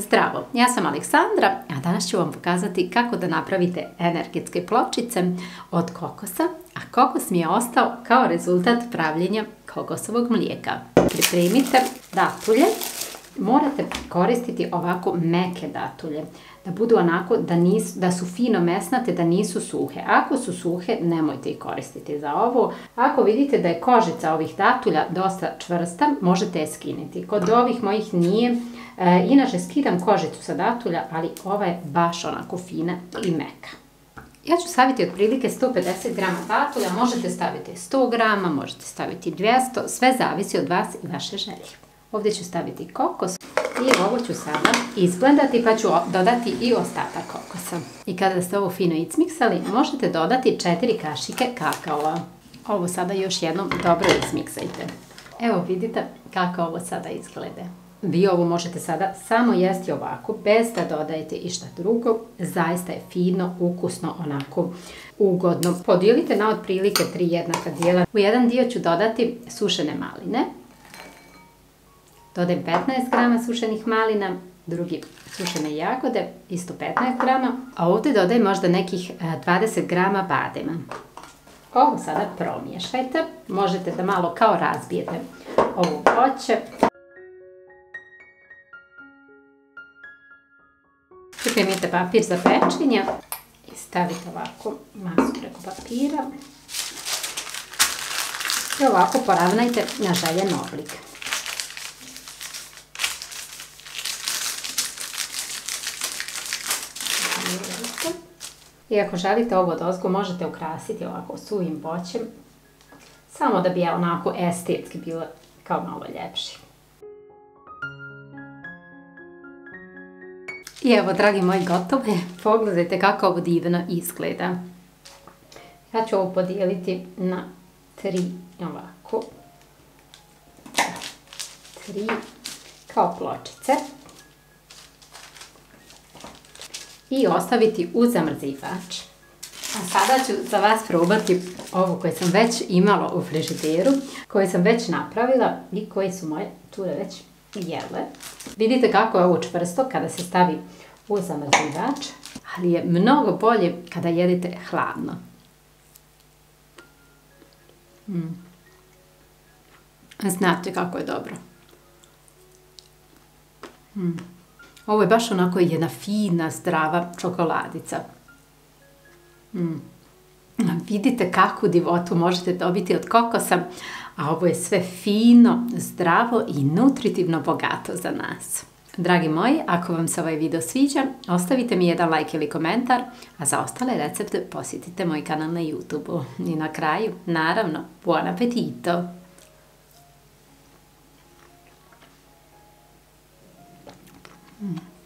Zdravo, ja sam Aleksandra, a danas ću vam pokazati kako da napravite energetske pločice od kokosa, a kokos mi je ostao kao rezultat pravljenja kokosovog mlijeka. Pripremite datulje, morate koristiti ovako meke datulje, da budu onako da, nisu, da su fino mesnate, da nisu suhe. Ako su suhe, nemojte ih koristiti za ovo. Ako vidite da je kožica ovih datulja dosta čvrsta, možete je skiniti. Kod ovih mojih nije, e, inače skidam kožicu sa datulja, ali ova je baš onako fina i meka. Ja ću staviti otprilike 150 grama datulja, možete staviti 100 grama, možete staviti 200, sve zavisi od vas i vaše želje. Ovdje ću staviti kokos i ovo ću sada izblendati pa ću dodati i ostatak kokosa. I kada ste ovo fino izmiksali, možete dodati 4 kašike kakaova. Ovo sada još jednom dobro izmiksajte. Evo vidite kako ovo sada izgleda. Vi ovo možete sada samo jesti ovako, bez da dodajete išta drugo. Zaista je fino, ukusno, onako ugodno. Podijelite na otprilike tri jednaka dijela. U jedan dio ću dodati sušene maline. Dodajem 15 grama sušenih malina, drugi sušene jagode, isto 15 grama, a ovdje dodajem možda nekih 20 e, grama badema. Ovo sada promiješajte, možete da malo kao razbijete ovo voće. Pripremite papir za pečenje i stavite ovako masu preko papira. I ovako poravnajte na željen oblik. I ako želite ovo dozgo možete ukrasiti ovako suvim voćem. Samo da bi je onako estetski bilo kao malo ljepši. I evo, dragi moji, gotovo je. Pogledajte kako ovo divno izgleda. Ja ću ovo podijeliti na tri ovako. Tri kao pločice i ostaviti u zamrzivač. A sada ću za vas probati ovo koje sam već imala u frižideru, koje sam već napravila i koje su moje ture već jele. Vidite kako je ovo čvrsto kada se stavi u zamrzivač, ali je mnogo bolje kada jedete hladno. Mm. Znate kako je dobro. Mm. Ovo je baš onako jedna fina, zdrava čokoladica. Mm. Vidite kakvu divotu možete dobiti od kokosa, a ovo je sve fino, zdravo i nutritivno bogato za nas. Dragi moji, ako vam se ovaj video sviđa, ostavite mi jedan like ili komentar, a za ostale recepte posjetite moj kanal na YouTube-u. I na kraju, naravno, buon appetito! Mm.